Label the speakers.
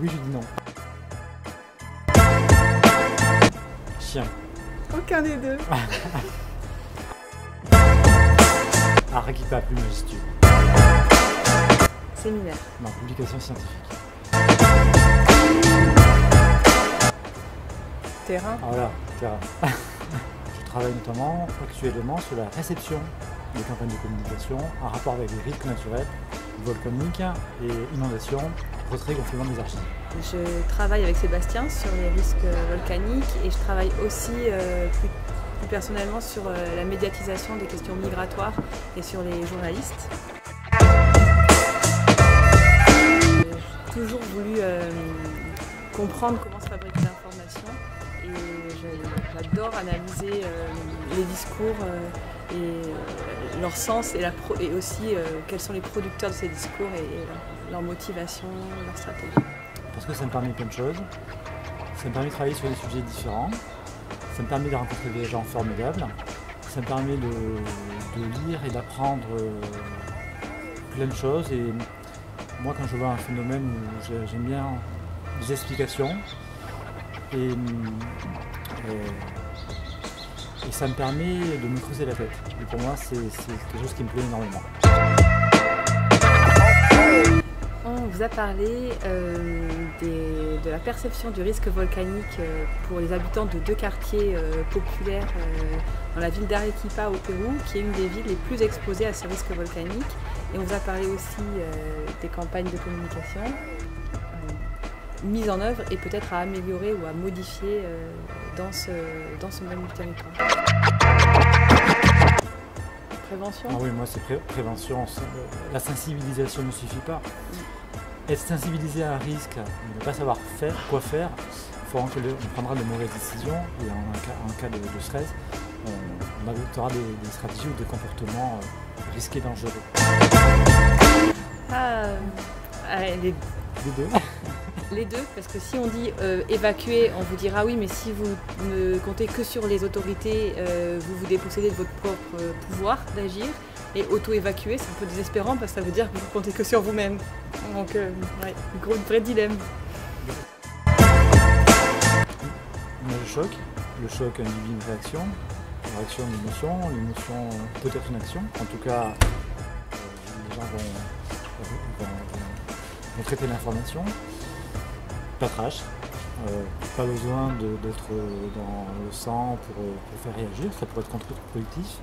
Speaker 1: oui, je dis non. Chien.
Speaker 2: Aucun des deux.
Speaker 1: Arequipa plus majestueux.
Speaker 2: Séminaire.
Speaker 1: Non, publication scientifique.
Speaker 2: Terrain.
Speaker 1: Ah, voilà, terrain. je travaille notamment actuellement sur la réception des campagnes de communication en rapport avec les risques naturels, volcaniques et inondations,
Speaker 2: Je travaille avec Sébastien sur les risques volcaniques et je travaille aussi euh, plus, personnellement sur euh, la médiatisation des questions migratoires et sur les journalistes. J'ai toujours voulu euh, comprendre comment se fabrique l'information et j'adore analyser les discours et leur sens et aussi quels sont les producteurs de ces discours et, et leur motivation, leur stratégie.
Speaker 1: Parce que ça me permet plein de choses. Ça me permet de travailler sur des sujets différents. Ça me permet de rencontrer des gens formidables. Ça me permet de, lire et d'apprendre plein de choses. Et moi, quand je vois un phénomène, j'aime bien des explications. Et, et, et, ça me permet de me creuser la tête. Et pour moi, c'est quelque chose qui me plaît énormément.
Speaker 2: Vous a parlé euh, des, de la perception du risque volcanique euh, pour les habitants de deux quartiers euh, populaires dans la ville d'Arequipa au Pérou, qui est une des villes les plus exposées à ce risque volcanique. Et on vous a parlé aussi des campagnes de communication mises en œuvre et peut-être à améliorer ou à modifier dans, ce, dans ce même territoire. Prévention?
Speaker 1: Ah Oui, moi c'est pré prévention. La sensibilisation ne suffit pas. Être sensibilisé à un risque, ne pas savoir faire, quoi faire, on prendra de mauvaises décisions et en cas, de, stress, on, adoptera des, stratégies ou des comportements euh, risqués, dangereux.
Speaker 2: Ah, les...
Speaker 1: les deux
Speaker 2: Les deux, parce que si on dit euh, évacuer, on vous dira oui, mais si vous ne comptez que sur les autorités, euh, vous vous dépossédez de votre propre euh, pouvoir d'agir. Et auto-évacuer, c'est un peu désespérant parce que ça veut dire que vous comptez que sur vous-même. Donc, euh, ouais, gros, vrai dilemme.
Speaker 1: On a le choc. Le choc induit une réaction. Une réaction, une émotion. L'émotion peut être une action. En tout cas, les gens vont, vont, vont traiter l'information pas trash, euh, pas besoin d'être dans le sang pour, pour, faire réagir, ça pourrait être contre-productif.